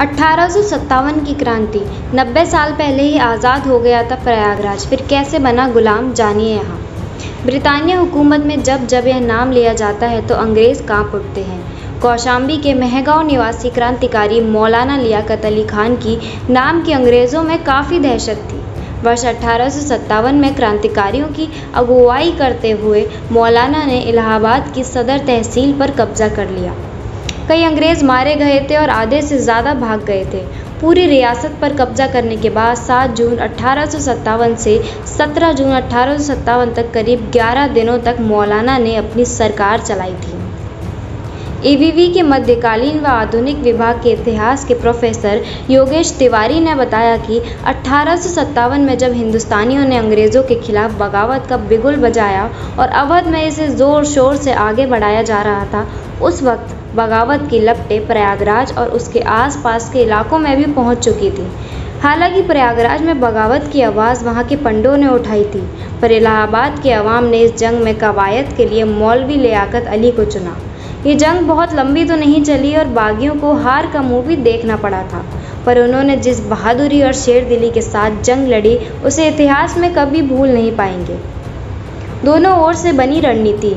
अठारह की क्रांति। 90 साल पहले ही आज़ाद हो गया था प्रयागराज। फिर कैसे बना गुलाम? जानिए यहाँ। ब्रितानिया हुकूमत में जब जब यह नाम लिया जाता है तो अंग्रेज़ काँप उठते हैं। कौशाम्बी के महगांव निवासी क्रांतिकारी मौलाना लियाकत अली खान की नाम की अंग्रेज़ों में काफ़ी दहशत थी। वर्ष अठारह में क्रांतिकारियों की अगुवाई करते हुए मौलाना ने इलाहाबाद की सदर तहसील पर कब्जा कर लिया। कई अंग्रेज़ मारे गए थे और आधे से ज़्यादा भाग गए थे। पूरी रियासत पर कब्जा करने के बाद 7 जून अठारह से 17 जून अठारह तक करीब 11 दिनों तक मौलाना ने अपनी सरकार चलाई थी। एबीवी के मध्यकालीन व आधुनिक विभाग के इतिहास के प्रोफेसर योगेश तिवारी ने बताया कि अठारह में जब हिंदुस्तानियों ने अंग्रेज़ों के खिलाफ बगावत का बिगुल बजाया और अवध में इसे ज़ोर शोर से आगे बढ़ाया जा रहा था, उस वक्त बगावत की लपटें प्रयागराज और उसके आसपास के इलाकों में भी पहुँच चुकी थी। हालाँकि प्रयागराज में बगावत की आवाज़ वहाँ के पंडों ने उठाई थी, पर इलाहाबाद के अवाम ने इस जंग में कवायद के लिए मौलवी लियाकत अली को चुना। ये जंग बहुत लंबी तो नहीं चली और बागियों को हार का मुँह भी देखना पड़ा था, पर उन्होंने जिस बहादुरी और शेर दिली के साथ जंग लड़ी, उसे इतिहास में कभी भूल नहीं पाएँगे। दोनों ओर से बनी रणनीति।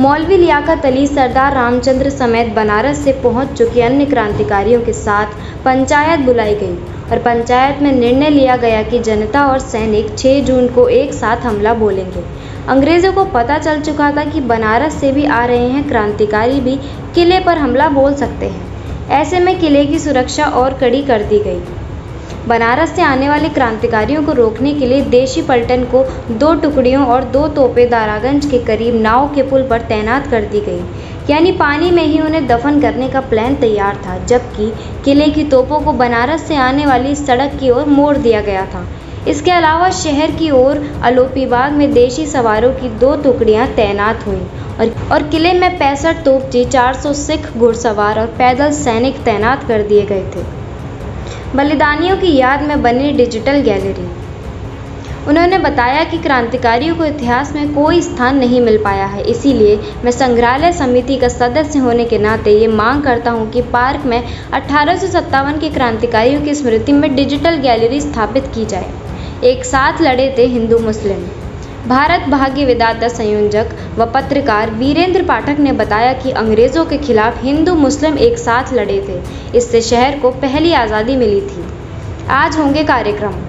मौलवी लियाकत अली, सरदार रामचंद्र समेत बनारस से पहुँच चुके अन्य क्रांतिकारियों के साथ पंचायत बुलाई गई और पंचायत में निर्णय लिया गया कि जनता और सैनिक 6 जून को एक साथ हमला बोलेंगे। अंग्रेज़ों को पता चल चुका था कि बनारस से भी आ रहे हैं क्रांतिकारी भी, किले पर हमला बोल सकते हैं। ऐसे में किले की सुरक्षा और कड़ी कर दी गई। बनारस से आने वाले क्रांतिकारियों को रोकने के लिए देशी पलटन को दो टुकड़ियों और दो तोपें दारागंज के करीब नाव के पुल पर तैनात कर दी गई। यानी पानी में ही उन्हें दफन करने का प्लान तैयार था जबकि किले की तोपों को बनारस से आने वाली सड़क की ओर मोड़ दिया गया था। इसके अलावा शहर की ओर अलोपीबाग में देशी सवारों की दो टुकड़ियाँ तैनात हुई और, और किले में पैंसठ तोपची 400 सिख घुड़सवार और पैदल सैनिक तैनात कर दिए गए थे। बलिदानियों की याद में बनी डिजिटल गैलरी। उन्होंने बताया कि क्रांतिकारियों को इतिहास में कोई स्थान नहीं मिल पाया है, इसीलिए मैं संग्रहालय समिति का सदस्य होने के नाते ये मांग करता हूँ कि पार्क में अठारह सौ सत्तावन के क्रांतिकारियों की स्मृति में डिजिटल गैलरी स्थापित की जाए। एक साथ लड़े थे हिंदू मुस्लिम। भारत भाग्य विदाता संयोजक व पत्रकार वीरेंद्र पाठक ने बताया कि अंग्रेज़ों के खिलाफ हिंदू मुस्लिम एक साथ लड़े थे। इससे शहर को पहली आज़ादी मिली थी। आज होंगे कार्यक्रम।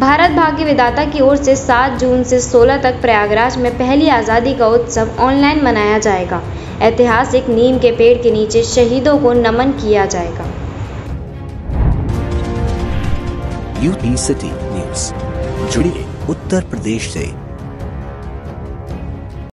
भारत भाग्य विदाता की ओर से 7 जून से 16 तक प्रयागराज में पहली आज़ादी का उत्सव ऑनलाइन मनाया जाएगा। ऐतिहासिक नीम के पेड़ के नीचे शहीदों को नमन किया जाएगा। UP city news. जुड़िए उत्तर प्रदेश से।